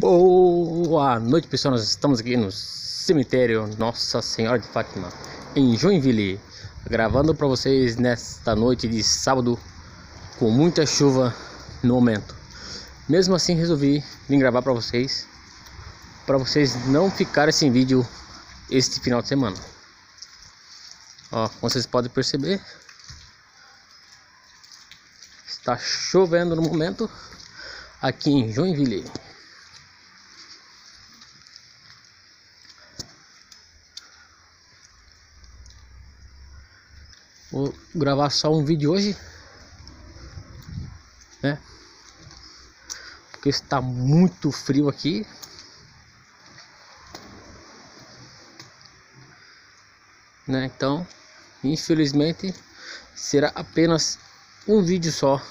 Boa noite pessoal, nós estamos aqui no cemitério Nossa Senhora de Fátima em Joinville gravando para vocês nesta noite de sábado com muita chuva no momento. Mesmo assim resolvi vir gravar para vocês para vocês não ficarem sem vídeo este final de semana. Ó, como vocês podem perceber está chovendo no momento aqui em Joinville Vou gravar só um vídeo hoje, né? Porque está muito frio aqui. Né? Então, infelizmente, será apenas um vídeo só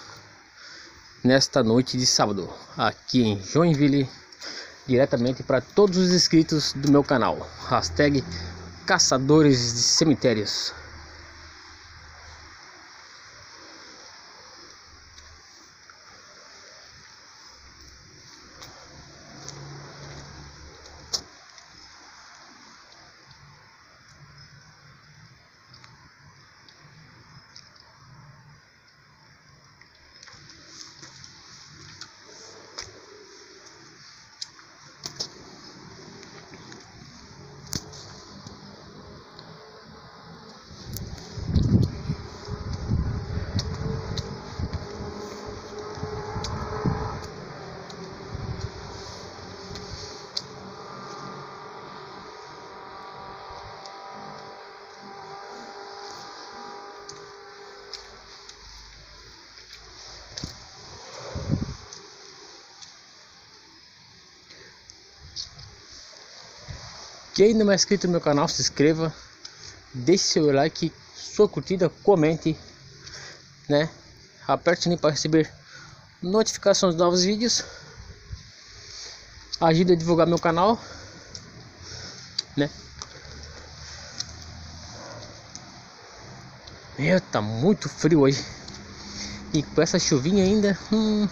nesta noite de sábado, aqui em Joinville, diretamente para todos os inscritos do meu canal. Hashtag Caçadores de Cemitérios. Quem ainda não é inscrito no meu canal, se inscreva, deixe seu like, sua curtida, comente, né? Aperte o sininho para receber notificações de novos vídeos. Ajude a divulgar meu canal, né? Meu, tá muito frio hoje. E com essa chuvinha ainda, hum,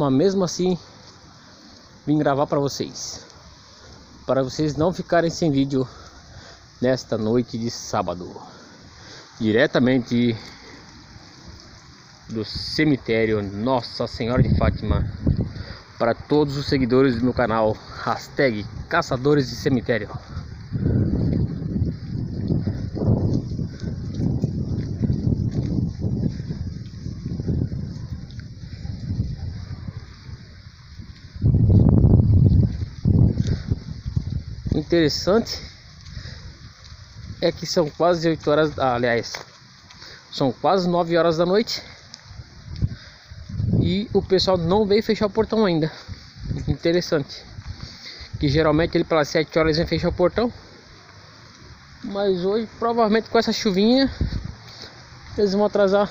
mas mesmo assim vim gravar para vocês. Para vocês não ficarem sem vídeo nesta noite de sábado. Diretamente do cemitério Nossa Senhora de Fátima. Para todos os seguidores do meu canal hashtag caçadores de cemitério interessante é que são quase 8 horas, ah, aliás, são quase 9 horas da noite e o pessoal não veio fechar o portão ainda. Interessante. Que geralmente ele pelas 7 horas vem fechar o portão. Mas hoje, provavelmente com essa chuvinha, eles vão atrasar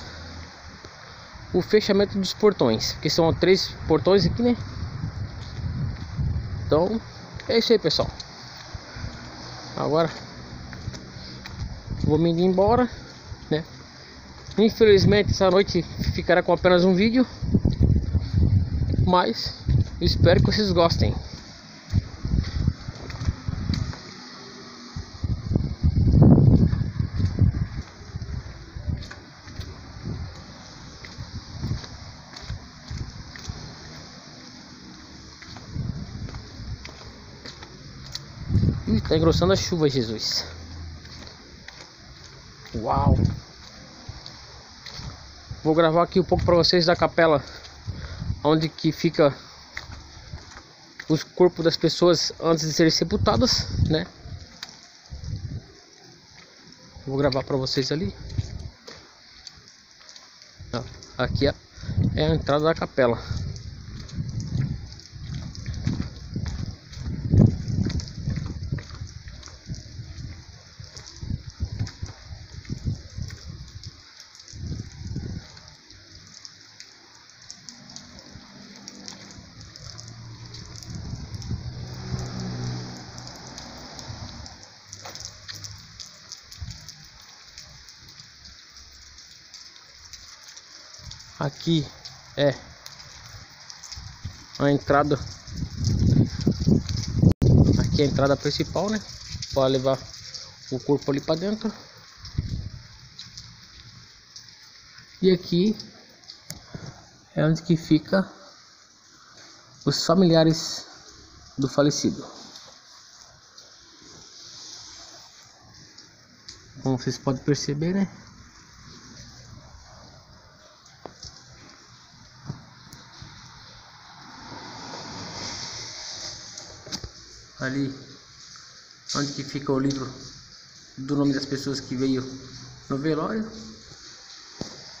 o fechamento dos portões. Porque são três portões aqui, né? Então, é isso aí, pessoal. Agora vou me ir embora, né? Infelizmente essa noite ficará com apenas um vídeo, mas espero que vocês gostem. Ih, tá engrossando a chuva, Jesus. Uau! Vou gravar aqui um pouco para vocês da capela onde que fica os corpos das pessoas antes de serem sepultadas, né? Vou gravar para vocês ali. Aqui é a entrada da capela. Aqui é a entrada. Aqui é a entrada principal, né? Para levar o corpo ali para dentro. E aqui é onde que fica os familiares do falecido. Como vocês podem perceber, né? Ali onde que fica o livro do nome das pessoas que veio no velório,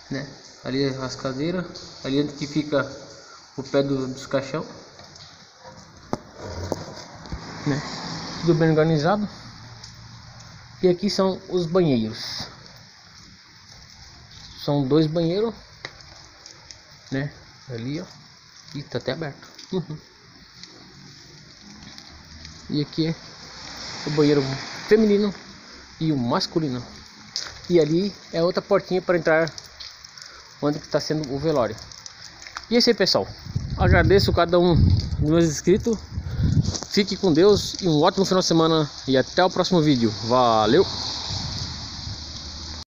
né? Ali as cadeiras, ali onde que fica o pé do, dos caixão, né? Tudo bem organizado. E aqui são os banheiros. São dois banheiros, né? Ali, ó. E tá até aberto. Uhum. E aqui é o banheiro feminino e o masculino. E ali é outra portinha para entrar onde está sendo o velório. E é isso aí, pessoal. Agradeço cada um dos meus inscritos. Fique com Deus e um ótimo final de semana. E até o próximo vídeo. Valeu!